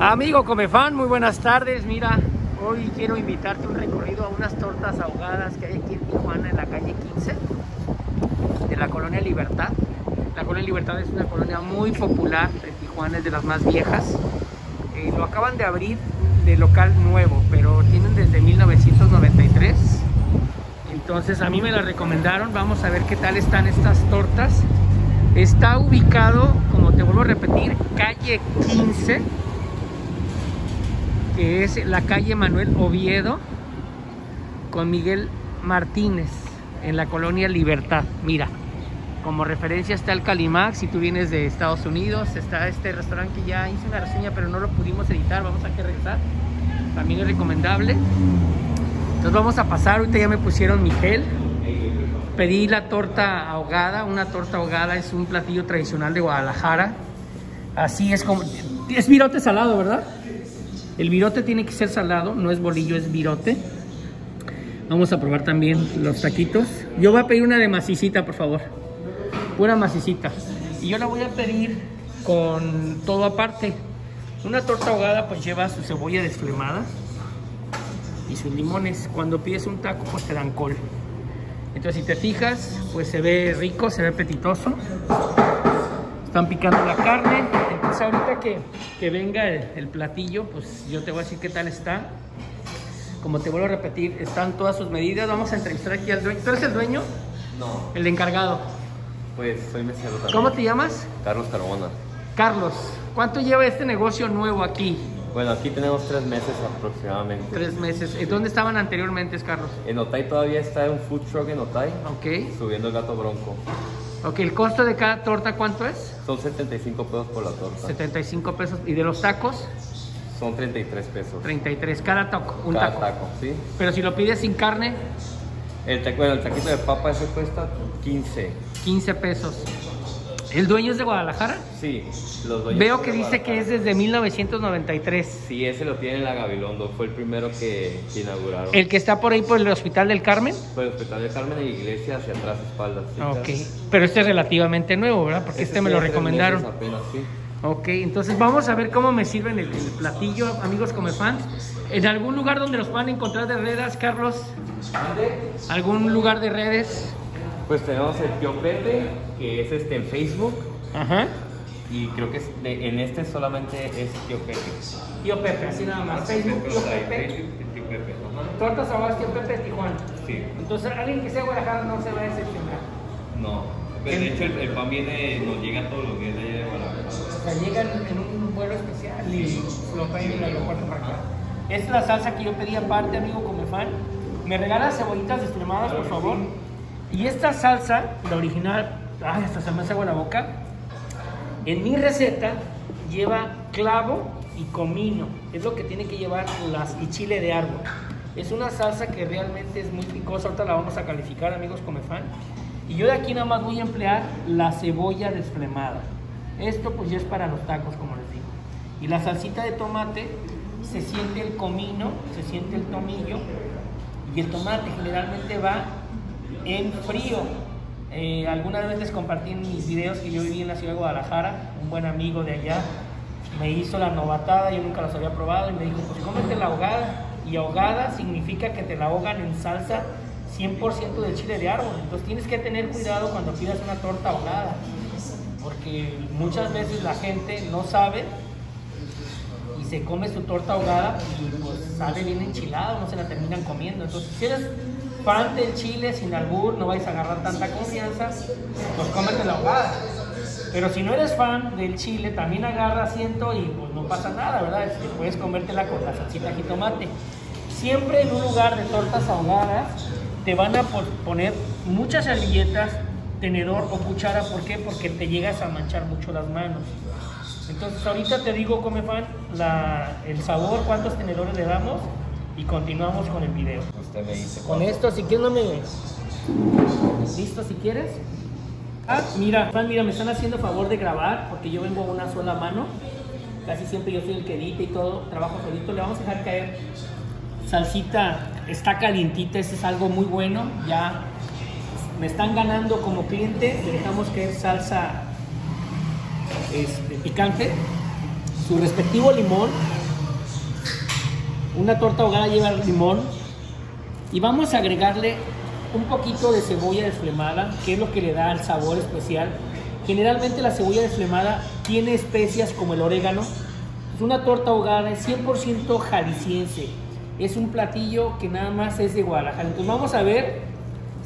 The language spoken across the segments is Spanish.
Amigo Comefan, muy buenas tardes. Mira, hoy quiero invitarte a un recorrido a unas tortas ahogadas que hay aquí en Tijuana, en la calle 15, de la colonia Libertad. La colonia Libertad es una colonia muy popular de Tijuana, es de las más viejas. Eh, lo acaban de abrir de local nuevo, pero tienen desde 1993. Entonces a mí me la recomendaron. Vamos a ver qué tal están estas tortas. Está ubicado, como te vuelvo a repetir, calle 15 que es la calle Manuel Oviedo con Miguel Martínez en la colonia Libertad. Mira, como referencia está el Calimax, si tú vienes de Estados Unidos, está este restaurante que ya hice una reseña pero no lo pudimos editar, vamos a que regresar. También es recomendable. Entonces vamos a pasar, ahorita ya me pusieron mi gel. Pedí la torta ahogada, una torta ahogada es un platillo tradicional de Guadalajara. Así es como... Es virote salado, ¿verdad? El virote tiene que ser salado, no es bolillo, es virote. Vamos a probar también los taquitos. Yo voy a pedir una de macicita, por favor. Pura macicita. Y yo la voy a pedir con todo aparte. Una torta ahogada pues lleva su cebolla desflemada y sus limones. Cuando pides un taco pues te dan col. Entonces si te fijas pues se ve rico, se ve apetitoso. Están picando la carne. Entonces ahorita que, que venga el, el, platillo, pues yo te voy a decir qué tal está. Como te vuelvo a repetir, están todas sus medidas. Vamos a entrevistar aquí al dueño. ¿Tú eres el dueño? No. El encargado. Pues soy mesero también. ¿Cómo te llamas? Carlos Carbona. Carlos, ¿cuánto lleva este negocio nuevo aquí? Bueno, aquí tenemos tres meses aproximadamente. Tres meses. ¿Dónde estaban anteriormente, Carlos? En Otay todavía está un food truck en Otay. Ok. Subiendo el gato bronco. Ok, ¿el costo de cada torta cuánto es? Son 75 pesos por la torta. 75 pesos. ¿Y de los tacos? Son 33 pesos. 33, cada taco, un cada taco. taco, sí. Pero si lo pides sin carne, El, taco, bueno, el taquito de papa ese cuesta 15. 15 pesos. ¿El dueño es de Guadalajara? Sí, los dueños Veo que dice que es desde 1993. Sí, ese lo tiene en la Gabilondo. Fue el primero que, que inauguraron. El que está por ahí por el Hospital del Carmen. Fue el Hospital de Carmen y Iglesia hacia atrás, espaldas. sí, Ok, pero este es relativamente nuevo, ¿verdad? Porque este me lo recomendaron. apenas, sí. Ok, entonces vamos a ver cómo me sirven el, el platillo, amigos come fans. ¿En algún lugar donde los puedan encontrar de redes, Carlos? ¿Algún lugar de redes? Pues tenemos el Tío Pepe, que es este en Facebook. Ajá. Y creo que es de- en este solamente es Tío Pepe. Tío Pepe, así nada más. Facebook, Tío Pepe. Tío Pepe. ajá. Tortas Tío Pepe de Tijuana. Sí. Entonces alguien que sea de Guadalajara no se va a decepcionar. No. Pero de hecho el, el pan viene, nos llega todos los días de allá de Guadalajara. O sea, llegan en un vuelo especial y lo traen en el aeropuerto para acá. Esta es la salsa que yo pedí aparte, amigo Comefan. ¿Me regalas cebollitas descremadas, por favor? Y esta salsa, la original, ay, hasta se me hace agua la boca. En mi receta lleva clavo y comino. Es lo que tiene que llevar las y chile de árbol. Es una salsa que realmente es muy picosa. Ahorita la vamos a calificar, amigos Comefan. Y yo de aquí nada más voy a emplear la cebolla desflemada. Esto pues ya es para los tacos, como les digo. Y la salsita de tomate, se siente el comino, se siente el tomillo. Y el tomate generalmente va en frío. Eh, alguna vez les compartí en mis videos que yo viví en la ciudad de Guadalajara. Un buen amigo de allá me hizo la novatada, yo nunca las había probado y me dijo, pues cómete la ahogada. Y ahogada significa que te la ahogan en salsa 100% de chile de árbol. Entonces tienes que tener cuidado cuando pidas una torta ahogada. Porque muchas veces la gente no sabe y se come su torta ahogada y pues sale bien enchilado, no se la terminan comiendo. Entonces, si eres fan del chile sin albur, no vais a agarrar tanta confianza, pues cómete la ahogada. Pero si no eres fan del chile, también agarra asiento y pues no pasa nada, ¿verdad? Este, puedes comértela con la salsita jitomate. Siempre en un lugar de tortas ahogadas te van a po- poner muchas servilletas, tenedor o cuchara. ¿Por qué? Porque te llegas a manchar mucho las manos. Entonces ahorita te digo, come fan, la, el sabor, cuántos tenedores le damos y continuamos con el video. Usted me dice. Con esto, si quieres, no me... ¿Listo si quieres? Ah, mira, mira, me están haciendo favor de grabar porque yo vengo a una sola mano. Casi siempre yo soy el que edita y todo, trabajo solito. Le vamos a dejar caer salsita, está calientita, ese es algo muy bueno. Ya me están ganando como cliente, le dejamos caer salsa este, picante. su respectivo limón. Una torta ahogada lleva limón. Y vamos a agregarle un poquito de cebolla desflemada, que es lo que le da el sabor especial. Generalmente la cebolla desflemada tiene especias como el orégano. Es una torta ahogada, es 100% jalisciense. Es un platillo que nada más es de Guadalajara. Entonces vamos a ver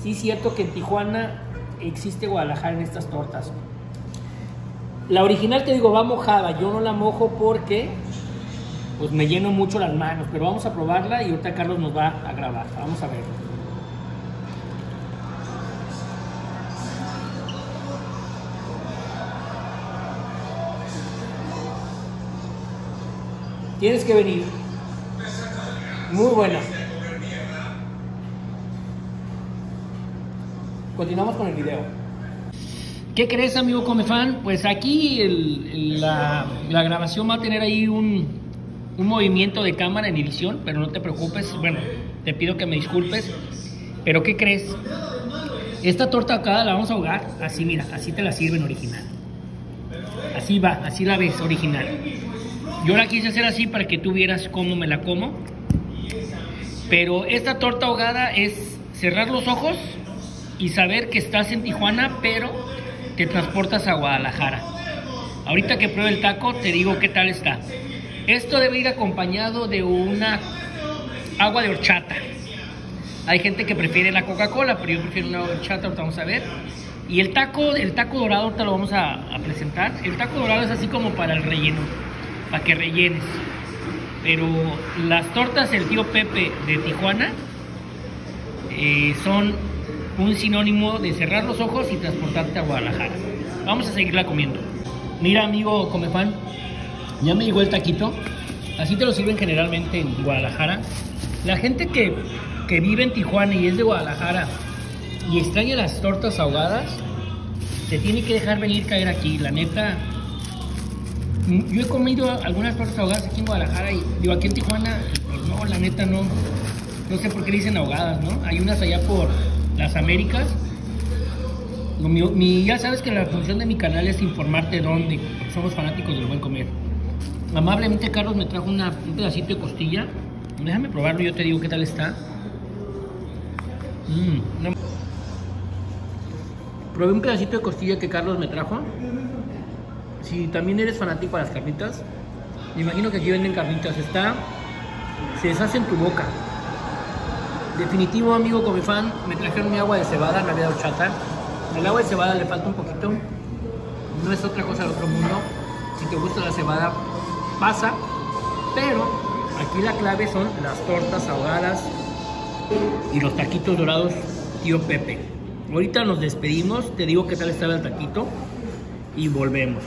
si es cierto que en Tijuana existe Guadalajara en estas tortas. La original te digo va mojada, yo no la mojo porque pues me lleno mucho las manos, pero vamos a probarla y ahorita Carlos nos va a grabar. Vamos a ver. Tienes que venir. Muy buena. Continuamos con el video. ¿Qué crees, amigo Comefan? Pues aquí la grabación va a tener ahí un, un movimiento de cámara en edición, pero no te preocupes. Bueno, te pido que me disculpes. Pero ¿qué crees? Esta torta acá la vamos a ahogar así, mira, así te la sirven original. Así va, así la ves original. Yo la quise hacer así para que tú vieras cómo me la como. Pero esta torta ahogada es cerrar los ojos y saber que estás en Tijuana, pero te transportas a Guadalajara. Ahorita que pruebe el taco, te digo qué tal está. Esto debe ir acompañado de una agua de horchata. Hay gente que prefiere la Coca-Cola, pero yo prefiero una horchata, ahorita vamos a ver. Y el taco, el taco dorado, ahorita lo vamos a, a presentar. El taco dorado es así como para el relleno, para que rellenes. Pero las tortas del tío Pepe de Tijuana eh, son un sinónimo de cerrar los ojos y transportarte a Guadalajara. Vamos a seguirla comiendo. Mira, amigo Comefan, ya me llegó el taquito. Así te lo sirven generalmente en Guadalajara. La gente que, que vive en Tijuana y es de Guadalajara y extraña las tortas ahogadas, se tiene que dejar venir caer aquí. La neta, yo he comido algunas tortas ahogadas aquí en Guadalajara y digo aquí en Tijuana, pues no, la neta no. No sé por qué dicen ahogadas, ¿no? Hay unas allá por las Américas. Mi- ya sabes que la función de mi canal es informarte dónde, somos fanáticos del buen comer. Amablemente Carlos me trajo un pedacito de costilla. Déjame probarlo, yo te digo qué tal está. Mm, Probé un pedacito de costilla que Carlos me trajo. Si también eres fanático de las carnitas, me imagino que aquí venden carnitas. Está, se deshace en tu boca. Definitivo, amigo come fan, me trajeron mi agua de cebada, me había dado chata. El agua de cebada le falta un poquito. No es otra cosa del otro mundo. Si te gusta la cebada, pasa. Pero aquí la clave son las tortas ahogadas y los taquitos dorados tío Pepe. Ahorita nos despedimos, te digo qué tal estaba el taquito y volvemos.